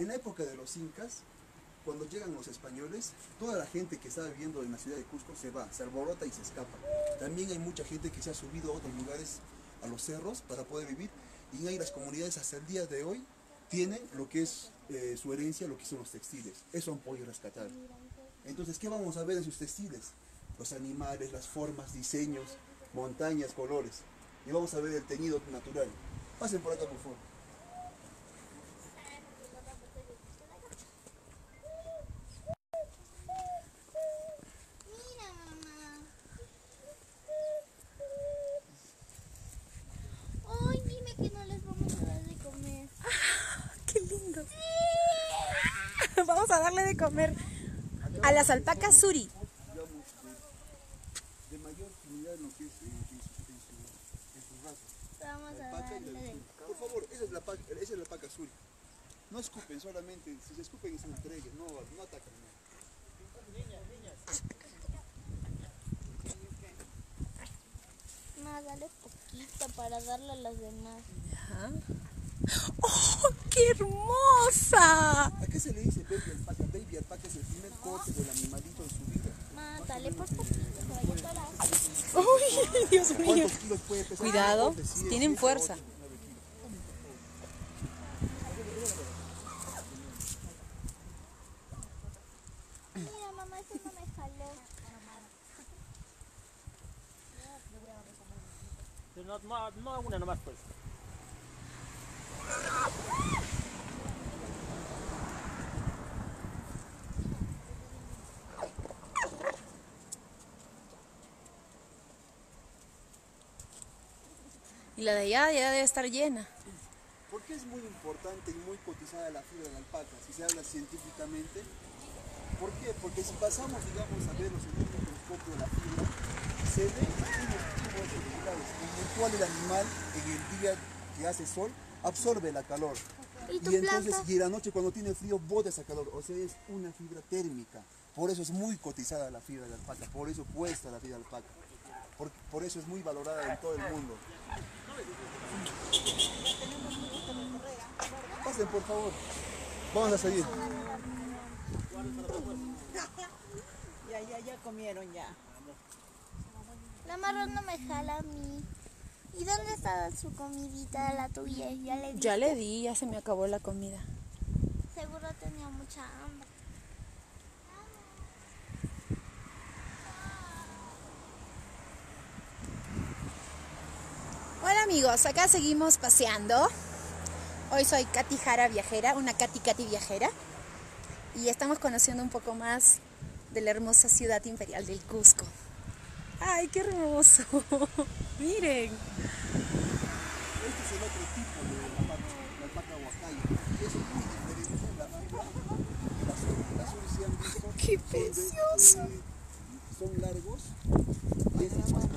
En la época de los incas, cuando llegan los españoles, toda la gente que estaba viviendo en la ciudad de Cusco se va, se alborota y se escapa. También hay mucha gente que se ha subido a otros lugares, a los cerros, para poder vivir. Y ahí las comunidades hasta el día de hoy tienen lo que es eh, su herencia, lo que son los textiles. Eso han podido rescatar. Entonces, ¿qué vamos a ver en sus textiles? Los animales, las formas, diseños, montañas, colores. Y vamos a ver el teñido natural. Pasen por acá, por favor. Mira, mamá. Ay, dime que no les vamos a dar de comer. ¡Qué lindo! Vamos a darle de comer a las alpacas suri. de, mayor unidad en lo que es. Por favor, esa es la alpaca, esa es la alpaca azul. No escupen solamente, si se escupen es entregue, no, no atacan. no. Más, dale poquito para darle a las demás. Ajá. ¡Oh, qué hermosa! ¿A qué se le dice baby alpaca? Baby alpaca es el primer corte del animalito en su vida. Más, dale por poquito, se vaya a parar. ¡Uy, Dios mío! ¿Cuántos kilos puede pesar? Cuidado? Siete, tienen fuerza. Mira, mamá, ese no me jaló. No, no, no una nomás pues. Y la de allá ya debe estar llena. ¿Por qué es muy importante y muy cotizada la fibra de la alpaca? Si se habla científicamente. ¿Por qué? Porque si pasamos, digamos, a verlos en un microscopio de la fibra, se ve unos tubos circulares en el cual el animal, en el día que hace sol, absorbe la calor. ¿Y entonces, planta? y en la noche cuando tiene frío, bota esa calor. O sea, es una fibra térmica. Por eso es muy cotizada la fibra de alpaca. Por eso cuesta la fibra de alpaca. Por, por eso es muy valorada en todo el mundo. Pasen, por favor. Vamos a seguir. Ya, ya, ya comieron ya. La marrón no me jala a mí. ¿Y dónde está su comidita, la tuya? Ya le di. Ya le di, ya se me acabó la comida. Amigos, acá seguimos paseando. Hoy soy Katy Jara Viajera, una Katy Katy Viajera. Y estamos conociendo un poco más de la hermosa ciudad imperial del Cusco. ¡Ay, qué hermoso! Miren. Este es el otro tipo de alpaca, la alpaca huacaya. Es muy diferente la la azul. La azul si han visto. ¡Qué son de- precioso! de- son largos y es más.